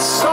So.